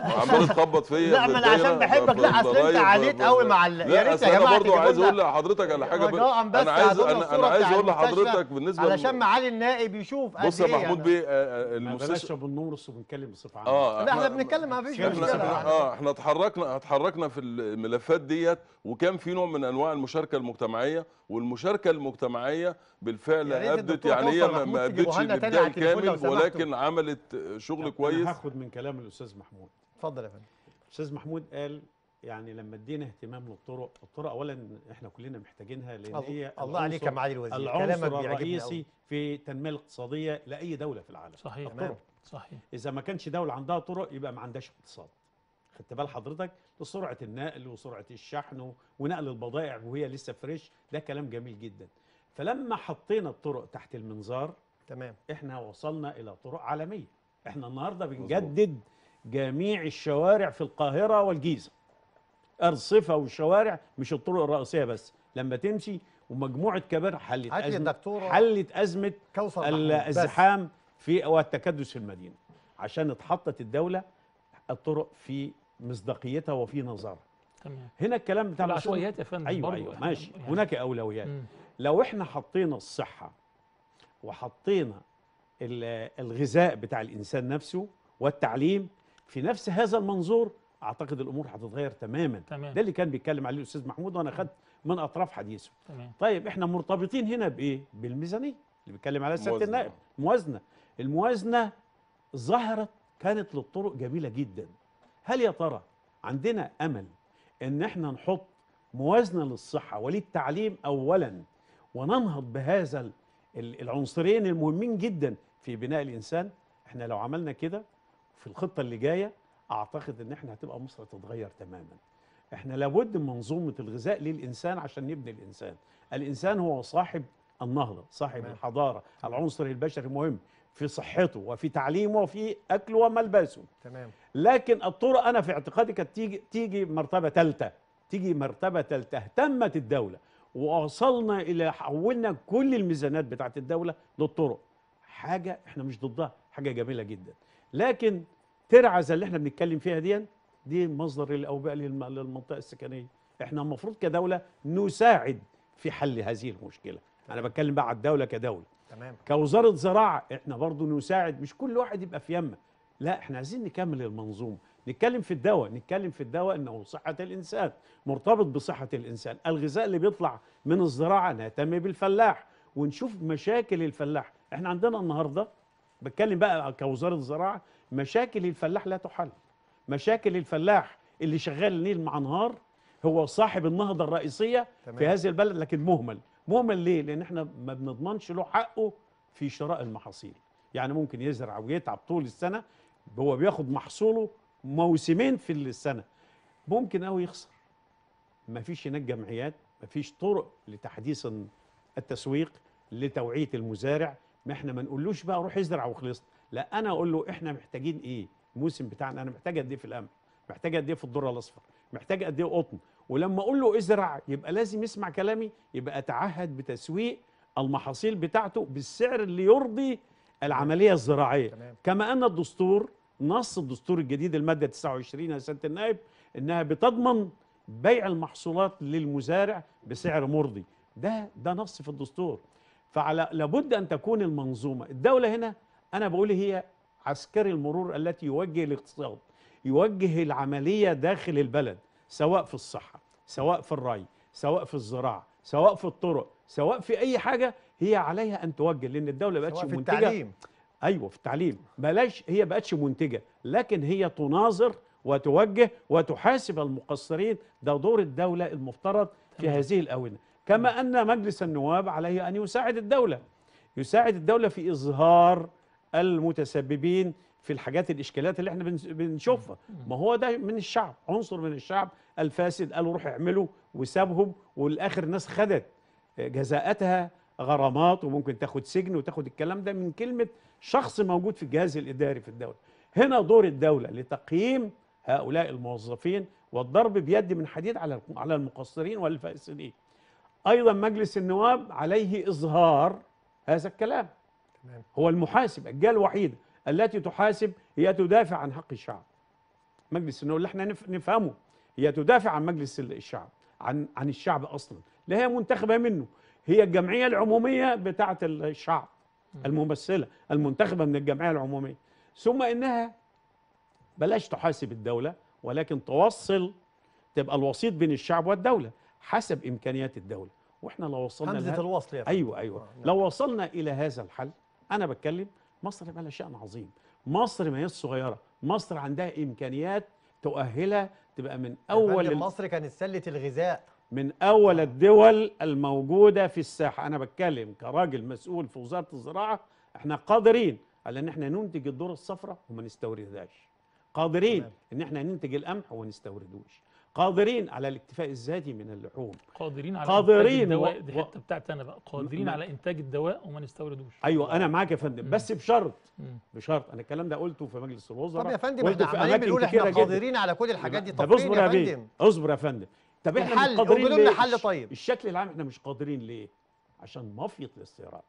عمال تخبط فيا لا ما أنا عشان بحبك. لا أصل أنت عليت قوي مع يا ريت يا أنا جماعة برضو عايز أقول لحضرتك على حاجة بس أنا عايز أنا أنا عايز أقول لحضرتك بالنسبة علشان معالي النائب يشوف قد بص يا إيه محمود يعني. بيه آه، آه، المستشفى أبو النمرس وبنتكلم بصفة عامة. آه لا إحنا بنتكلم ما فيش مشكلة. آه إحنا اتحركنا اتحركنا في الملفات ديت وكان في نوع من أنواع المشاركة المجتمعية والمشاركة المجتمعية بالفعل الدكتور يعني هي ما لو الكامل سمحتوا. ولكن عملت شغل كويس. أنا هاخد من كلام الأستاذ محمود. اتفضل يا فندم. الأستاذ محمود قال يعني لما ادينا اهتمام للطرق الطرق اولا إحنا كلنا محتاجينها لأن هي الله عليك يا معالي الوزير. العنصر كلامك بيعجبني الرئيسي قوي. في التنميه الاقتصادية لأي دولة في العالم. صحيح. الطرق صحيح. إذا ما كانش دولة عندها طرق يبقى ما عندهاش اقتصاد. خدت بال حضرتك لسرعة النقل وسرعة الشحن ونقل البضائع وهي لسه فريش ده كلام جميل جدا. فلما حطينا الطرق تحت المنظار تمام. إحنا وصلنا إلى طرق عالمية. إحنا النهارده بنجدد جميع الشوارع في القاهرة والجيزة. أرصفة والشوارع مش الطرق الرئيسية بس لما تمشي ومجموعة كبار حلت ازمه حلت أزمة. الازدحام في والتكدس في المدينة. عشان اتحطت الدولة الطرق في مصداقيتها وفي نظرها تمام. هنا الكلام بتاع العشوائيات يا فندم أيوه أيوه ماشي. يعني- هناك أولويات. مم. لو إحنا حطينا الصحة وحطينا ال- الغذاء بتاع الإنسان نفسه والتعليم في نفس هذا المنظور أعتقد الأمور هتتغير تماما. تمام. ده اللي كان بيتكلم عليه الأستاذ محمود وأنا خدت من أطراف حديثه. تمام. طيب إحنا مرتبطين هنا بإيه؟ بالميزانية اللي بيتكلم عليها موازنة. النائب. موازنة. الموازنة ظهرت كانت للطرق جميلة جدا. هل يا ترى عندنا أمل إن إحنا نحط موازنة للصحة وللتعليم أولا وننهض بهذا ال- ال- العنصرين المهمين جدا في بناء الإنسان؟ إحنا لو عملنا كده في الخطة اللي جاية أعتقد إن إحنا هتبقى مصر تتغير تماما. إحنا لابد من منظومة الغذاء للإنسان عشان نبني الإنسان. الإنسان هو صاحب النهضة صاحب تمام. الحضارة العنصر البشري مهم. في صحته وفي تعليمه وفي أكله وملبسه. تمام. لكن الطرق أنا في اعتقادي كانت تيجي تيجي مرتبة ثالثه تيجي مرتبة ثالثه اهتمت الدولة ووصلنا إلى حولنا كل الميزانات بتاعت الدولة للطرق. حاجة إحنا مش ضدها حاجة جميلة جدا. لكن ترعى زي اللي إحنا بنتكلم فيها دي دي مصدر الأوبئة للم- للمنطقة السكنية. إحنا المفروض كدولة نساعد في حل هذه المشكلة. أنا بتكلم بقى على الدولة كدولة. تمام. كوزارة زراعة إحنا برضو نساعد مش كل واحد يبقى في يمه. لا إحنا عايزين نكمل المنظومة. نتكلم في الدواء نتكلم في الدواء إنه صحة الإنسان مرتبط بصحة الإنسان. الغذاء اللي بيطلع من الزراعة نهتم بالفلاح ونشوف مشاكل الفلاح. إحنا عندنا النهارده بتكلم بقى كوزارة زراعة مشاكل الفلاح لا تحل. مشاكل الفلاح اللي شغال ليل مع نهار هو صاحب النهضة الرئيسية تمام. في هذه البلد لكن مهمل. مهمل ليه؟ لأن إحنا ما بنضمنش له حقه في شراء المحاصيل. يعني ممكن يزرع ويتعب طول السنة هو بياخد محصوله موسمين في السنة. ممكن قوي يخسر. ما فيش هناك جمعيات ما فيش طرق لتحديث التسويق لتوعية المزارع. ما إحنا ما نقولوش بقى روح ازرع وخلصت. لا أنا أقول له إحنا محتاجين إيه؟ الموسم بتاعنا أنا محتاج قد إيه في القمح محتاج قد إيه في الذرة الأصفر؟ محتاج قد إيه قطن. ولما أقول له ازرع يبقى لازم يسمع كلامي يبقى أتعهد بتسويق المحاصيل بتاعته بالسعر اللي يرضي العملية الزراعية. تمام. كما أن الدستور نص الدستور الجديد المادة 29 يا سيادة النائب إنها بتضمن بيع المحصولات للمزارع بسعر مرضي. ده ده نص في الدستور. فعلى لابد أن تكون المنظومة. الدولة هنا أنا بقول هي عسكري المرور التي يوجه الاقتصاد. يوجه العملية داخل البلد سواء في الصحة سواء في الري سواء في الزراعة سواء في الطرق سواء في أي حاجة هي عليها أن توجه لأن الدولة بقتش سواء في التعليم. أيوه في التعليم. بلاش هي بقتش منتجة لكن هي تناظر وتوجه وتحاسب المقصرين ده دور الدولة المفترض في. هذه الآونة. كما أن مجلس النواب عليه أن يساعد الدولة. يساعد الدولة في إظهار المتسببين في الحاجات الإشكالات اللي إحنا بنشوفها. ما هو ده من الشعب عنصر من الشعب الفاسد قالوا روحوا اعملوا وسابهم والآخر الناس خدت جزاءاتها غرامات وممكن تاخد سجن وتاخد الكلام ده من كلمة شخص موجود في الجهاز الإداري في الدولة. هنا دور الدولة لتقييم هؤلاء الموظفين والضرب بيد من حديد على على المقصرين والفاسدين. أيضا مجلس النواب عليه إظهار هذا الكلام. هو المحاسب الجهة الوحيدة التي تحاسب هي تدافع عن حق الشعب. مجلس النواب اللي إحنا نف- نفهمه هي تدافع عن مجلس ال- الشعب عن عن الشعب أصلا. لا هي منتخبة منه هي الجمعية العمومية بتاعه الشعب الممثلة المنتخبة من الجمعية العمومية. ثم إنها بلاش تحاسب الدولة ولكن توصل تبقى الوسيط بين الشعب والدولة حسب إمكانيات الدولة. وإحنا لو وصلنا همزة الوصل يا. أيوه أيوه. آه، نعم. لو وصلنا إلى هذا الحل أنا بتكلم مصر يبقى لها شأن عظيم. مصر ما هي صغيره مصر عندها إمكانيات تؤهلها تبقى من فندم ال- مصر كانت سلة الغذاء. من أول الدول الموجودة في الساحة. أنا بتكلم كراجل مسؤول في وزارة الزراعة. إحنا قادرين على إن إحنا ننتج الذره الصفراء وما نستوردهاش. قادرين. إن إحنا ننتج القمح وما نستوردوش. قادرين على الاكتفاء الذاتي من اللحوم. قادرين على قادرين انتاج الدواء و- دي حتة بتاعتي أنا بقى. قادرين ما- على إنتاج الدواء وما نستوردوش. أيوه أنا معاك يا فندم. بس بشرط مم. بشرط. أنا الكلام ده قلته في مجلس الوزراء. طب يا فندم إحنا في عمالين بنقول إحنا. قادرين على كل الحاجات دي. طب اصبر يا فندم. اصبر يا فندم. طب إحنا الحل، مش قادرين ليه؟ حل طيب. الشكل العام إحنا مش قادرين ليه؟ عشان مافيا الاستيراد.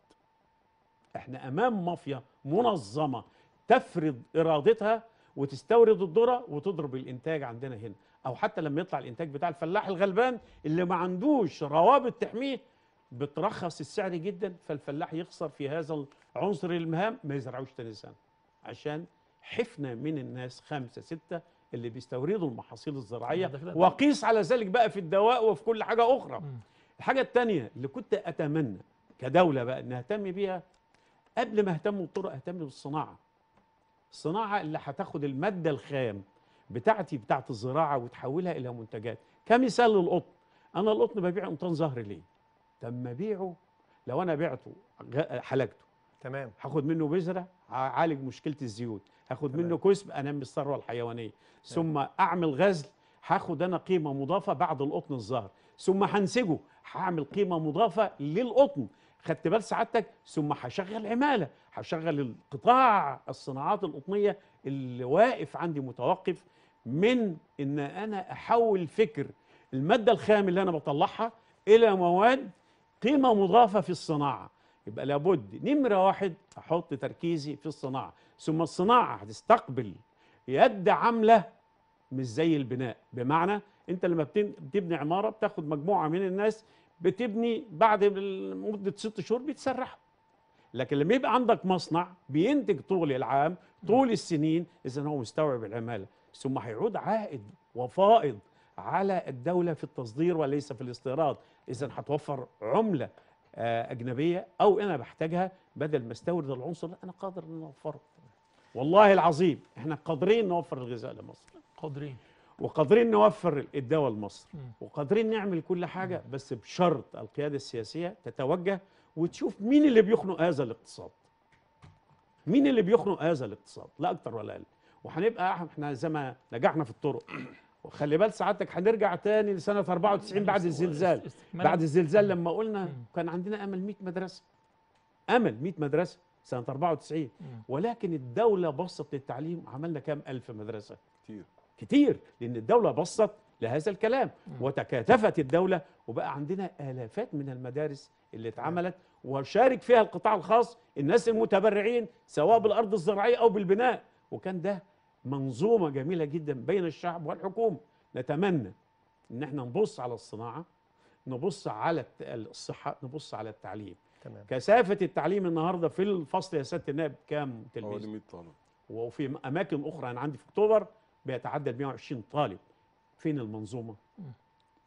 إحنا أمام مافيا منظمة تفرض إرادتها وتستورد الذرة وتضرب الإنتاج عندنا هنا. أو حتى لما يطلع الإنتاج بتاع الفلاح الغلبان اللي ما عندوش روابط تحميه بترخص السعر جدا فالفلاح يخسر في هذا العنصر المهام ما يزرعوش تاني سنة. عشان حفنه من الناس خمسة ستة اللي بيستوردوا المحاصيل الزراعية وقيس على ذلك بقى في الدواء وفي كل حاجة أخرى. الحاجة الثانية اللي كنت أتمنى كدولة بقى ان أهتم بيها قبل ما أهتم بالطرق أهتم بالصناعة. الصناعة اللي هتاخد المادة الخام بتاعتي بتاعت الزراعة وتحولها إلى منتجات. كمثال للقطن أنا القطن ببيع قمطان زهر ليه؟ طب ما أبيعه. لو أنا بعته حلقته تمام. هاخد منه بذرة اعالج مشكلة الزيوت. هاخد تمام. منه كسب انمي الثروه الحيوانية. ثم أعمل غزل هاخد أنا قيمة مضافة بعد القطن الزهر. ثم هنسجه هعمل قيمة مضافة للقطن. خدت بال سعادتك؟ ثم هشغل عمالة. هشغل القطاع الصناعات القطنية اللي واقف عندي متوقف من إن أنا أحول فكر المادة الخام اللي أنا بطلعها إلى مواد قيمة مضافة في الصناعة. يبقى لابد نمرة واحد أحط تركيزي في الصناعة. ثم الصناعة هتستقبل يد عاملة مش زي البناء. بمعنى أنت لما بتبني عمارة بتاخد مجموعة من الناس بتبني بعد مده ست شهور بيتسرحوا. لكن لما يبقى عندك مصنع بينتج طول العام طول السنين اذا هو مستوعب العمالة. ثم هيعود عائد وفائض على الدولة في التصدير وليس في الاستيراد. إذا هتوفر عملة آه، أجنبية أو أنا بحتاجها بدل ما أستورد العنصر لا أنا قادر إن أوفره. والله العظيم إحنا قادرين نوفر الغذاء لمصر. قادرين. وقادرين نوفر الدواء لمصر. وقادرين نعمل كل حاجة بس بشرط القيادة السياسية تتوجه وتشوف مين اللي بيخنق هذا الاقتصاد. مين اللي بيخنق هذا الاقتصاد لا أكتر ولا أقل. وهنبقى إحنا زي ما نجحنا في الطرق. وخلي بال سعادتك هنرجع تاني لسنة 94 بعد الزلزال. بعد الزلزال لما قلنا. كان عندنا أمل 100 مدرسة. أمل 100 مدرسة سنة 94 مم. ولكن الدولة بصت للتعليم عملنا كام ألف مدرسة؟ كتير. كتير لأن الدولة بصت لهذا الكلام. وتكاتفت الدولة وبقى عندنا آلافات من المدارس اللي اتعملت. وشارك فيها القطاع الخاص الناس المتبرعين سواء بالأرض الزراعية أو بالبناء. وكان ده منظومة جميلة جدا بين الشعب والحكومة. نتمنى إن إحنا نبص على الصناعة نبص على الصحة نبص على التعليم. تمام. كثافة التعليم النهارده في الفصل يا سياده النائب كام حوالي تلميذ 100 طالب. وفي أماكن أخرى. أنا عندي في أكتوبر بيتعدى ال 120 طالب. فين المنظومة؟ مم.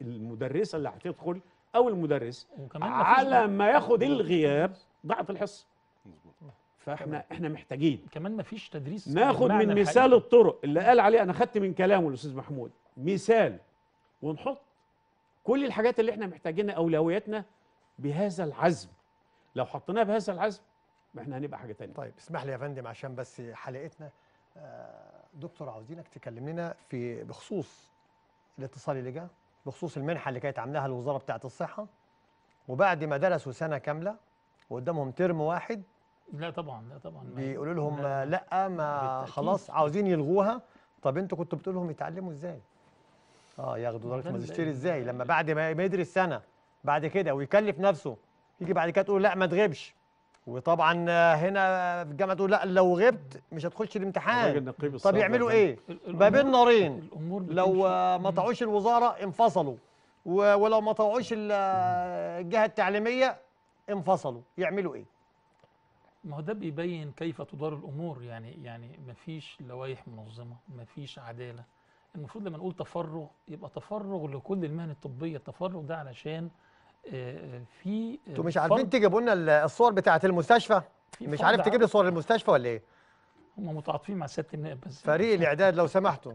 المدرسة اللي هتدخل أو المدرس على ما ياخد الغياب ضاعت الحصة. فاحنا إحنا محتاجين. كمان مفيش تدريس ناخد من. مثال الطرق اللي قال عليه أنا خدت من كلامه الأستاذ محمود. مثال ونحط كل الحاجات اللي إحنا محتاجينها أولوياتنا بهذا العزم. لو حطيناها بهذا العزم إحنا هنبقى حاجة تانية. طيب اسمح لي يا فندم عشان بس حلقتنا. آه، دكتور عاوزينك تكلم لنا في بخصوص الاتصال اللي جه بخصوص المنحة اللي كانت عاملاها الوزارة بتاعة الصحة وبعد ما درسوا سنة كاملة وقدامهم ترم واحد لا طبعا لا طبعا. بيقولوا لهم لا. لا. ما. خلاص عاوزين يلغوها. طب أنتوا كنتوا بتقول لهم يتعلموا إزاي؟ آه ياخدوا درجة ماجستير إزاي؟ لما بعد ما ما يدرس سنة بعد كده ويكلف نفسه يجي بعد كده تقول لأ ما تغيبش. وطبعا هنا في الجامعة تقول لأ لو غبت مش هتخش الامتحان. طب يعملوا ده إيه؟ ما بين نارين. لو ما. طاعوش الوزارة انفصلوا. ولو ما طاعوش ال- الجهة التعليمية انفصلوا. يعملوا إيه؟ ما هو ده بيبين كيف تدار الأمور. يعني يعني مفيش لوائح منظمة مفيش عدالة. المفروض لما نقول تفرغ يبقى تفرغ لكل المهن الطبية. التفرغ ده علشان آه، آه، في آه، أنتوا مش عارفين تجيبوا لنا ال- الصور بتاعه المستشفى؟ مش عارف تجيب لي. صور المستشفى ولا إيه؟ هم متعاطفين مع سياده النائب بس. فريق الإعداد لو سمحتوا.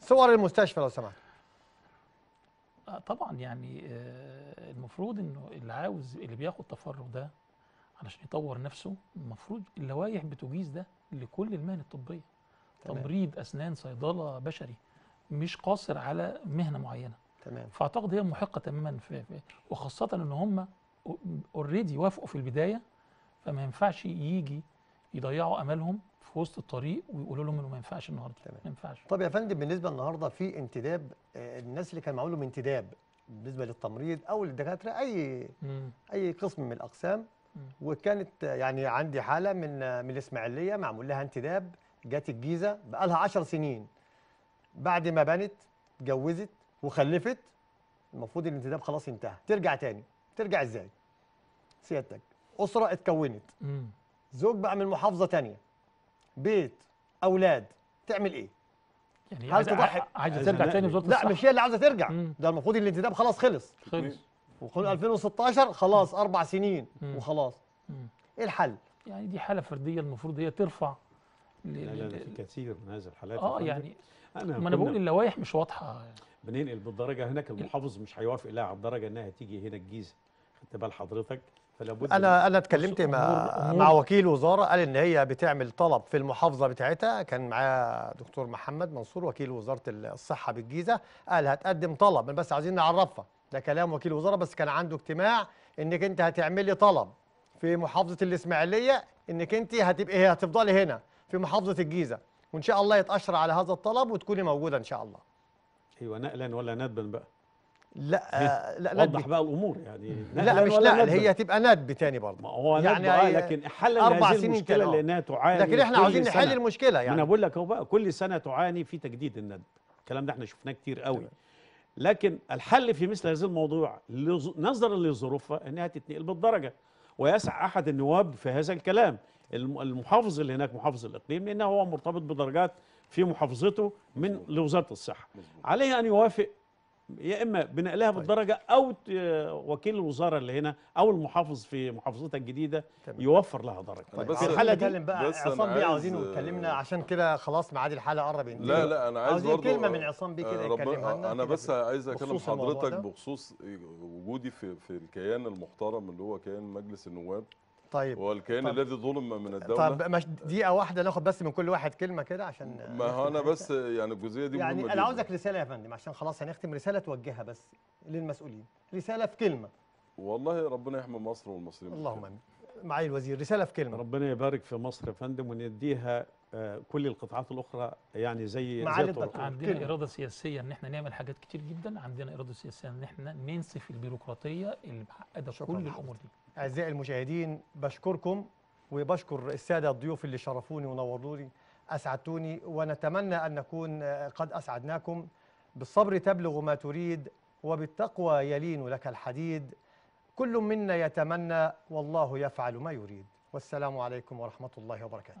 صور المستشفى لو سمحتوا. طبعا يعني المفروض إنه اللي عاوز اللي بياخد تفرغ ده علشان يطور نفسه المفروض اللوائح بتجيز ده لكل المهن الطبية تمام. تمريض أسنان صيدلة بشري مش قاصر على مهنة معينة تمام فأعتقد هي محقة تماما في في وخاصة إن هم اوريدي وافقوا في البداية فما ينفعش يجي يضيعوا أملهم في وسط الطريق ويقولوا لهم إنه ما ينفعش النهارده تمام. ما ينفعش طب يا فندم بالنسبة النهارده في انتداب آه، الناس اللي كان معمول لهم انتداب بالنسبة للتمريض أو للدكاترة أي مم. أي قسم من الأقسام. وكانت يعني عندي حالة من من الإسماعيلية معمول لها انتداب جت الجيزة بقى لها 10 سنين. بعد ما بنت اتجوزت وخلفت المفروض الانتداب خلاص انتهى. ترجع تاني. ترجع إزاي؟ سيادتك. أسرة اتكونت. مم. زوج بقى من محافظة تانية. بيت أولاد تعمل إيه؟ يعني هل عايزه تضحي- عايزة ترجع تاني لا مش هي اللي عاوزه ترجع. مم. ده المفروض الانتداب خلاص خلص. خلص. وقول 2016 خلاص أربع سنين مم. وخلاص. إيه الحل؟ يعني دي حالة فردية المفروض هي ترفع لا لا لا، في كثير من هذه الحالات آه يعني. أنا ما أنا بقول اللوائح مش واضحة. بننقل بالدرجة هناك المحافظ مش هيوافق لها على الدرجة إنها تيجي هنا الجيزة. خدت بال حضرتك فلا بد أنا أنا اتكلمت مع مع وكيل وزارة قال إن هي بتعمل طلب في المحافظة بتاعتها. كان معايا دكتور محمد منصور وكيل وزارة الصحة بالجيزة قال هتقدم طلب بس عايزين نعرفها. ده كلام وكيل وزارة بس كان عنده اجتماع إنك أنت هتعملي طلب في محافظة الإسماعيلية إنك أنت هتبقي هي هتفضلي هنا في محافظة الجيزة. وإن شاء الله يتأشر على هذا الطلب وتكوني موجودة إن شاء الله. أيوه نقلا ولا ندبا بقى؟ لا آه لا وضح ندب بقى الأمور يعني. لا مش نقل ندباً. هي تبقى ندب تاني برضه. ما هو يعني يعني هي لكن حلا أربع لهذه سنين المشكلة آه. لانها تعاني لكن إحنا عاوزين نحل. المشكلة ما أنا يعني. بقول لك أهو بقى كل سنة تعاني في تجديد الندب. الكلام ده إحنا شفناه كتير قوي. لكن الحل في مثل هذا الموضوع نظرا لظروفها إنها تتنقل بالدرجة. ويسعى أحد النواب في هذا الكلام الم- المحافظ اللي هناك محافظ الإقليم لأنه هو مرتبط بدرجات في محافظته من لوزارة الصحة. عليه أن يوافق يا إما بنقلها بالدرجة أو وكيل الوزارة اللي هنا أو المحافظ في محافظتها الجديدة تمام. يوفر لها درجة. طيب بس- في الحالة دي بقى عصام بيه عاوزينه يكلمنا عشان كده خلاص ميعاد الحلقة قرب ينتهي. لا لا أنا عايز عاوزين برضو كلمة من عصام بيه كده آه، يكلمها لنا. أنا بس عايز أكلم حضرتك. بخصوص وجودي في في الكيان المحترم اللي هو كيان مجلس النواب. طيب. هو الكيان طب- الذي ظلم من الدولة. طب مش دقيقة واحدة ناخد بس من كل واحد كلمة كده عشان ما هو أنا بس يعني الجزئية دي يعني أنا. عاوزك رسالة يا فندم عشان خلاص هنختم. رسالة توجهها بس للمسؤولين. رسالة في كلمة. والله ربنا يحمي مصر والمصريين. اللهم آمين. معالي الوزير رسالة في كلمة. ربنا يبارك في مصر يا فندم ونديها كل القطاعات الأخرى يعني زي معالي. الدكتور. عندنا كلمة. إرادة سياسية إن إحنا نعمل حاجات كتير جدا عندنا إرادة سياسية إن إحنا ننسف البيروقراطية اللي معقدة شكراً كل. الأمور دي أعزائي المشاهدين بشكركم وبشكر السادة الضيوف اللي شرفوني ونوروني أسعدتوني ونتمنى أن نكون آه، قد أسعدناكم بالصبر تبلغ ما تريد وبالتقوى يلين لك الحديد كل منا يتمنى والله يفعل ما يريد والسلام عليكم ورحمة الله وبركاته